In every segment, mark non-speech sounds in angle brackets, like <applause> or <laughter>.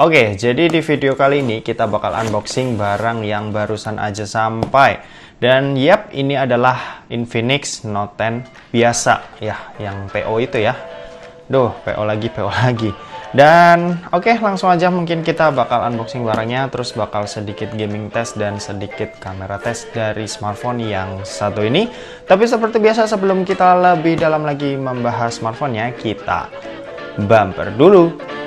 Oke, jadi di video kali ini kita bakal unboxing barang yang barusan aja sampai. Dan yap, ini adalah Infinix Note 10 biasa ya, yang PO itu ya. Duh, PO lagi, PO <laughs> lagi. Dan oke, langsung aja mungkin kita bakal unboxing barangnya, terus bakal sedikit gaming test dan sedikit kamera test dari smartphone yang satu ini. Tapi seperti biasa sebelum kita lebih dalam lagi membahas smartphone-nya, kita bumper dulu.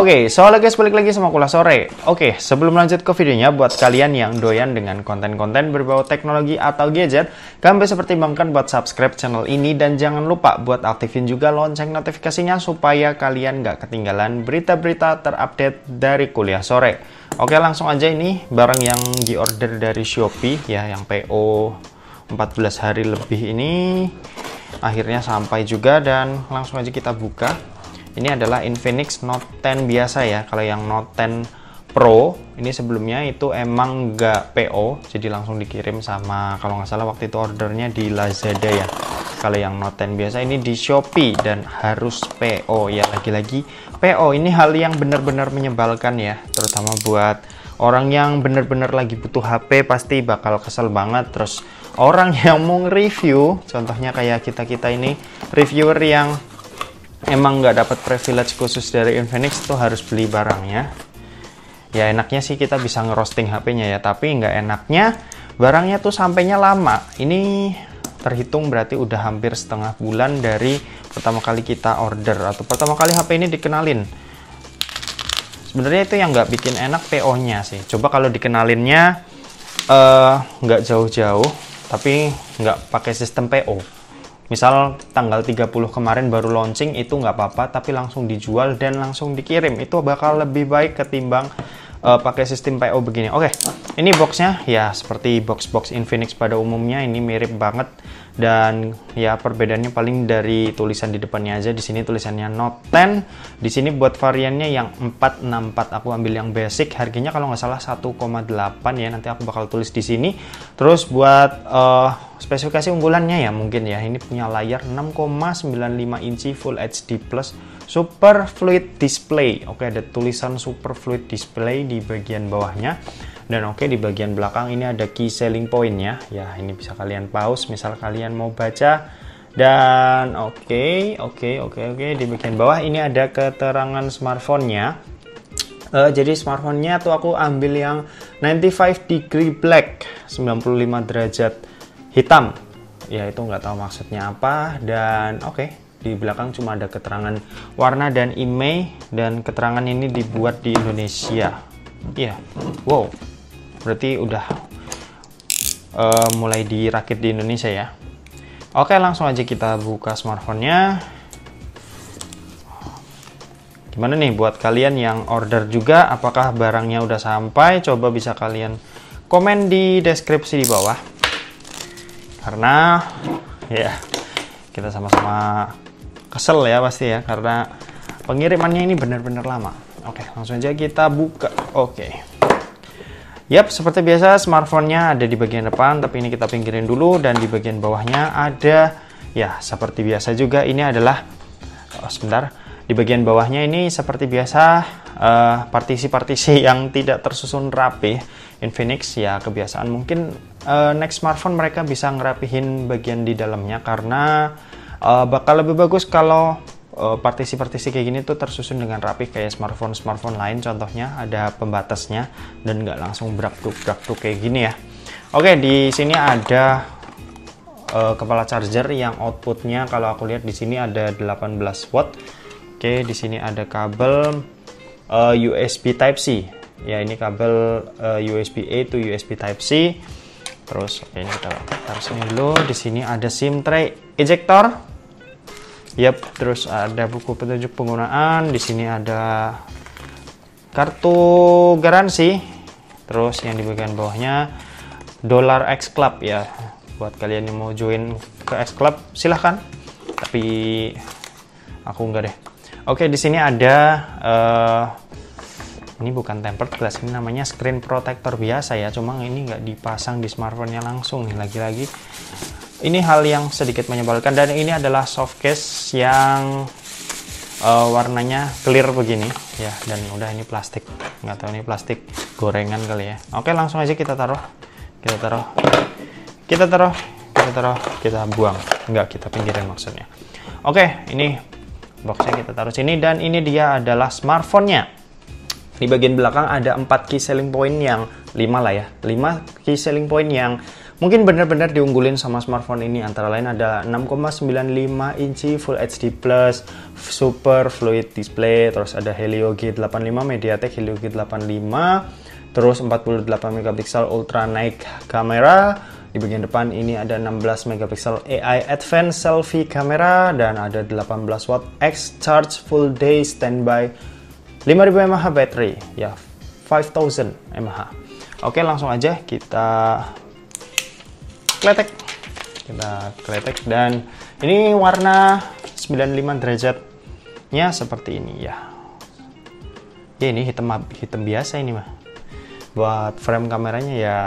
Oke, okay, so guys balik lagi sama Kula Sore. Oke, okay, sebelum lanjut ke videonya, buat kalian yang doyan dengan konten-konten berbau teknologi atau gadget, kalian bisa pertimbangkan buat subscribe channel ini dan jangan lupa buat aktifin juga lonceng notifikasinya supaya kalian nggak ketinggalan berita-berita terupdate dari Kuliah Sore. Oke, okay, langsung aja ini barang yang diorder dari Shopee ya, yang PO 14 hari lebih ini akhirnya sampai juga dan langsung aja kita buka ini adalah Infinix Note 10 biasa ya. Kalau yang Note 10 Pro ini sebelumnya itu emang nggak PO jadi langsung dikirim sama kalau nggak salah waktu itu ordernya di Lazada ya. Kalau yang Note 10 biasa ini di Shopee dan harus PO ya lagi-lagi PO ini hal yang benar-benar menyebalkan ya terutama buat orang yang benar-benar lagi butuh HP pasti bakal kesel banget. Terus orang yang mau review contohnya kayak kita-kita ini reviewer yang emang nggak dapat privilege khusus dari Infinix tuh harus beli barangnya. Ya enaknya sih kita bisa ngerosting HP-nya ya tapi nggak enaknya barangnya tuh sampainya lama. Ini terhitung berarti udah hampir setengah bulan dari pertama kali kita order atau pertama kali HP ini dikenalin. Sebenarnya itu yang nggak bikin enak PO nya sih. Coba kalau dikenalinnya eh, nggak uh, jauh-jauh tapi nggak pakai sistem PO misal tanggal 30 kemarin baru launching itu nggak apa-apa tapi langsung dijual dan langsung dikirim. Itu bakal lebih baik ketimbang uh, pakai sistem PO begini. Oke okay. ini boxnya. Ya seperti box-box Infinix pada umumnya ini mirip banget. Dan ya perbedaannya paling dari tulisan di depannya aja. Di sini tulisannya Note 10 di sini buat variannya yang 464 aku ambil yang basic. Harganya kalau nggak salah 1,8 ya. Nanti aku bakal tulis di sini. Terus buat uh, spesifikasi unggulannya ya mungkin ya. Ini punya layar 6,95 inci Full HD Plus Super Fluid Display. Oke ada tulisan Super Fluid Display di bagian bawahnya. Dan oke di bagian belakang ini ada key selling pointnya ya. Ini bisa kalian pause misal kalian mau baca. Dan oke oke oke oke di bagian bawah ini ada keterangan smartphone-nya. Uh, jadi smartphone-nya tuh aku ambil yang 95 degree black 95 derajat hitam. Ya itu nggak tahu maksudnya apa. Dan oke okay, di belakang cuma ada keterangan warna dan email dan keterangan ini dibuat di Indonesia. Iya. Yeah. wow. Berarti udah uh, mulai dirakit di Indonesia ya. Oke langsung aja kita buka smartphone-nya. Gimana nih buat kalian yang order juga? Apakah barangnya udah sampai? Coba bisa kalian komen di deskripsi di bawah. Karena ya kita sama-sama kesel ya pasti ya karena pengirimannya ini benar-benar lama. Oke langsung aja kita buka. Oke. Yap, seperti biasa smartphone-nya ada di bagian depan, tapi ini kita pinggirin dulu dan di bagian bawahnya ada ya seperti biasa juga ini adalah oh, sebentar. Di bagian bawahnya ini seperti biasa eh, partisi-partisi uh, <laughs> yang tidak tersusun rapi. Infinix. Ya kebiasaan mungkin uh, next smartphone mereka bisa ngerapihin bagian di dalamnya karena uh, bakal lebih bagus kalau Eh, partisi-partisi kayak gini tuh tersusun dengan rapi kayak smartphone-smartphone lain contohnya ada pembatasnya dan nggak langsung brak-duk kayak gini ya. Oke di sini ada uh, kepala charger yang outputnya kalau aku lihat di sini ada 18 watt. Oke di sini ada kabel uh, USB Type C. Ya ini kabel uh, USB A to USB Type C. Terus oke ini kita taruh sini dulu. Di sini ada SIM tray ejector Yap, terus ada buku petunjuk penggunaan. Di sini ada kartu garansi. Terus yang di bagian bawahnya Dollar X Club ya. Buat kalian yang mau join ke X Club silahkan. Tapi aku enggak deh. Oke, di sini ada uh, ini bukan tempered glass ini namanya screen protector biasa ya cuma ini nggak dipasang di smartphone-nya langsung nih lagi-lagi ini hal yang sedikit menyebalkan dan ini adalah soft case yang uh, warnanya clear begini. Ya dan udah ini plastik. Nggak tahu ini plastik gorengan kali ya. Oke langsung aja kita taruh. Kita taruh. Kita taruh. Kita taruh. Kita buang. Nggak kita pinggirin maksudnya. Oke ini boxnya kita taruh sini dan ini dia adalah smartphone-nya. Di bagian belakang ada 4 key selling point yang 5 lah ya. 5 key selling point yang mungkin benar-benar diunggulin sama smartphone ini. Antara lain ada 6,95 inci Full HD Plus Super Fluid Display terus ada Helio G85 MediaTek Helio G85 terus 48 megapiksel ultra night kamera. Di bagian depan ini ada 16 megapiksel AI Advanced Selfie Camera dan ada 18 watt X Charge Full Day Standby 5000 mAh baterai ya 5000 mAh. Oke langsung aja kita kletek. Kita kletek. Dan ini warna 95 derajatnya seperti ini ya. Ya ini hitam hitam biasa ini mah buat frame kameranya ya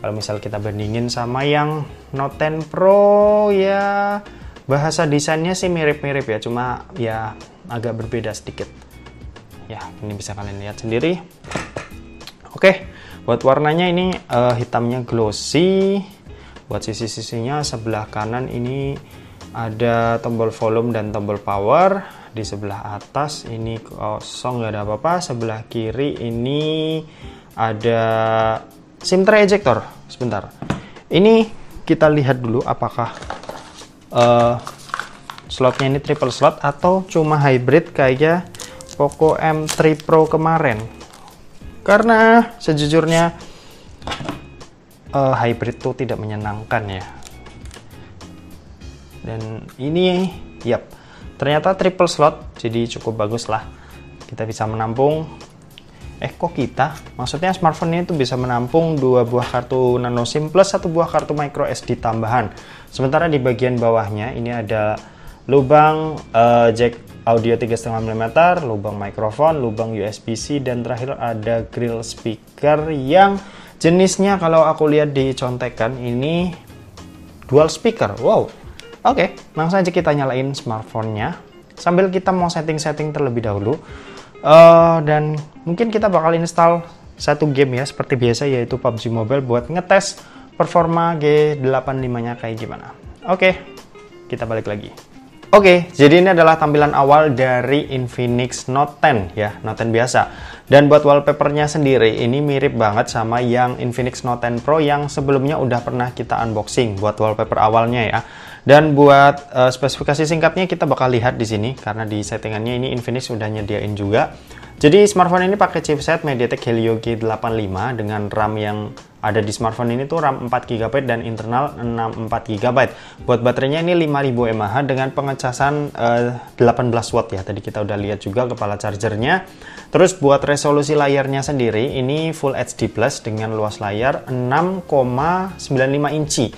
kalau misal kita bandingin sama yang Note 10 Pro ya bahasa desainnya sih mirip-mirip ya. Cuma ya agak berbeda sedikit. Ya ini bisa kalian lihat sendiri. Oke buat warnanya ini uh, hitamnya glossy buat sisi-sisinya sebelah kanan ini ada tombol volume dan tombol power. Di sebelah atas ini kosong nggak ada apa-apa. Sebelah kiri ini ada SIM tray ejector sebentar. Ini kita lihat dulu apakah uh, slotnya ini triple slot atau cuma hybrid kayak Poco M3 Pro kemarin. Karena sejujurnya uh, hybrid itu tidak menyenangkan ya. Dan ini yap. Ternyata triple slot jadi cukup bagus lah kita bisa menampung. Eh kok kita? Maksudnya smartphone ini tuh bisa menampung dua buah kartu nano SIM plus satu buah kartu micro SD tambahan. Sementara di bagian bawahnya ini ada lubang uh, jack audio 3,5 mm, lubang mikrofon, lubang USB-C, dan terakhir ada grill speaker yang jenisnya kalau aku lihat di contekan ini dual speaker. Wow, oke, okay, langsung aja kita nyalain smartphone-nya sambil kita mau setting-setting terlebih dahulu. Uh, dan mungkin kita bakal install satu game ya seperti biasa yaitu PUBG Mobile buat ngetes performa G85-nya kayak gimana. Oke, okay, kita balik lagi. Oke, jadi ini adalah tampilan awal dari Infinix Note 10 ya, Note 10 biasa. Dan buat wallpapernya sendiri, ini mirip banget sama yang Infinix Note 10 Pro yang sebelumnya udah pernah kita unboxing buat wallpaper awalnya ya. Dan buat uh, spesifikasi singkatnya kita bakal lihat di sini karena di settingannya ini Infinix udah nyediain juga. Jadi smartphone ini pakai chipset MediaTek Helio G85 dengan RAM yang ada di smartphone ini tuh RAM 4 GB dan internal 64 GB. Buat baterainya ini 5000 mAh dengan pengecasan uh, eh, 18 watt ya. Tadi kita udah lihat juga kepala chargernya. Terus buat resolusi layarnya sendiri ini Full HD Plus dengan luas layar 6,95 inci.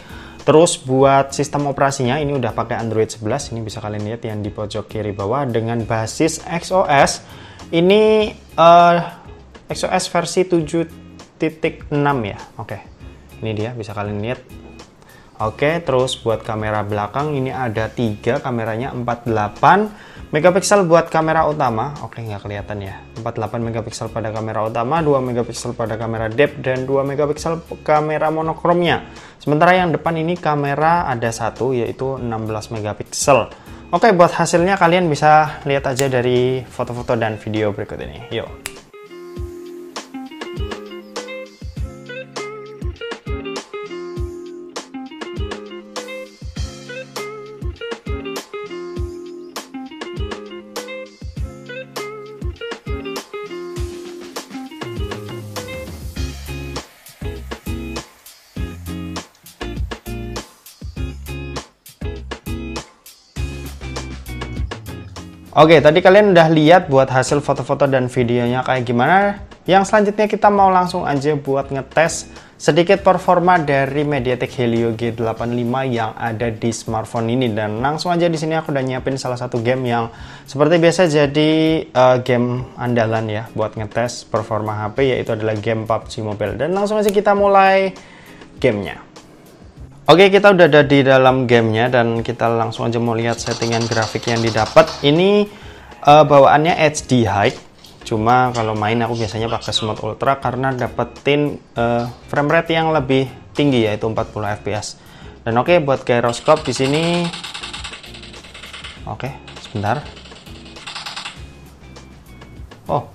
Terus buat sistem operasinya ini udah pakai Android 11. Ini bisa kalian lihat yang di pojok kiri bawah dengan basis XOS ini uh, XOS versi 7.6 ya. Oke. Ini dia bisa kalian lihat. Oke, terus buat kamera belakang ini ada tiga kameranya 48 megapiksel buat kamera utama. Oke, nggak kelihatan ya. 48 megapiksel pada kamera utama, 2 megapiksel pada kamera depth dan 2 megapiksel kamera monokromnya. Sementara yang depan ini kamera ada satu yaitu 16 megapiksel. Oke, buat hasilnya kalian bisa lihat aja dari foto-foto dan video berikut ini. Yuk. Oke, tadi kalian udah lihat buat hasil foto-foto dan videonya kayak gimana. Yang selanjutnya kita mau langsung aja buat ngetes sedikit performa dari MediaTek Helio G85 yang ada di smartphone ini dan langsung aja di sini aku udah nyiapin salah satu game yang seperti biasa jadi uh, game andalan ya buat ngetes performa HP yaitu adalah game PUBG Mobile dan langsung aja kita mulai gamenya. Oke kita udah ada di dalam gamenya dan kita langsung aja mau lihat settingan grafik yang didapat ini uh, bawaannya HD High Cuma kalau main aku biasanya pakai smooth ultra karena dapetin uh, frame rate yang lebih tinggi yaitu 40 fps. Dan oke okay, buat gyroscope di sini Oke, okay, sebentar. Oh.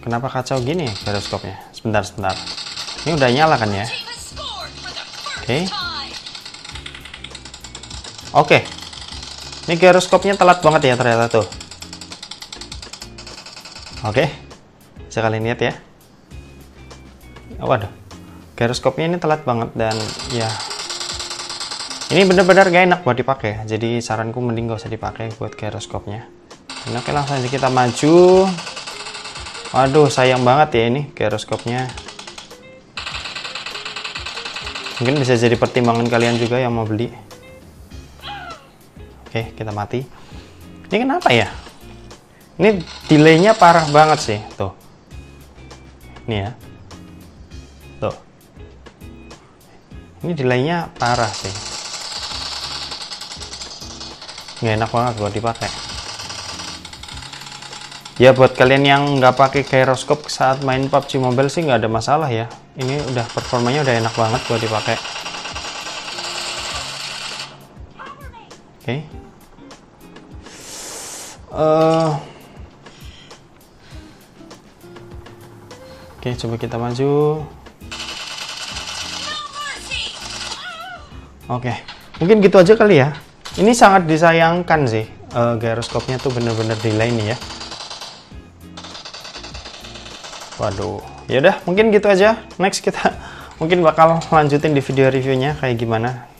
Kenapa kacau gini gyroscope-nya? Sebentar, sebentar. Ini udah nyala kan ya? Oke. Okay. Oke. Okay. Ini gyroscope-nya telat banget ya ternyata tuh. Oke, bisa kalian lihat ya. Waduh, gyroskopnya ini telat banget dan ya ini benar-benar gak enak buat dipakai. Jadi saranku mending gak usah dipakai buat gyroskopnya. Nah, oke langsung aja kita maju. Waduh, sayang banget ya ini gyroskopnya. Mungkin bisa jadi pertimbangan kalian juga yang mau beli. Oke, kita mati. Ini kenapa ya? Ini delaynya parah banget sih, tuh. Ini ya. Tuh. Ini delaynya parah sih. Nggak enak banget buat dipakai. Ya buat kalian yang nggak pakai gyroscope saat main PUBG Mobile sih nggak ada masalah ya. Ini udah performanya udah enak banget buat dipakai. Oke. Okay. Uh, eh, Oke, coba kita maju. Oke, mungkin gitu aja kali ya. Ini sangat disayangkan sih, uh, gyroskopnya tuh bener-bener delay nih ya. Waduh, yaudah mungkin gitu aja. Next kita <laughs> mungkin bakal lanjutin di video reviewnya kayak gimana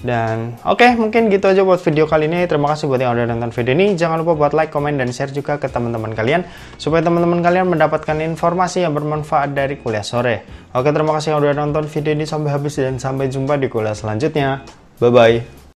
dan oke, okay, mungkin gitu aja buat video kali ini. Terima kasih buat yang udah nonton video ini. Jangan lupa buat like, komen, dan share juga ke teman-teman kalian. Supaya teman-teman kalian mendapatkan informasi yang bermanfaat dari kuliah sore. Oke, terima kasih yang udah nonton video ini sampai habis dan sampai jumpa di kuliah selanjutnya. Bye-bye.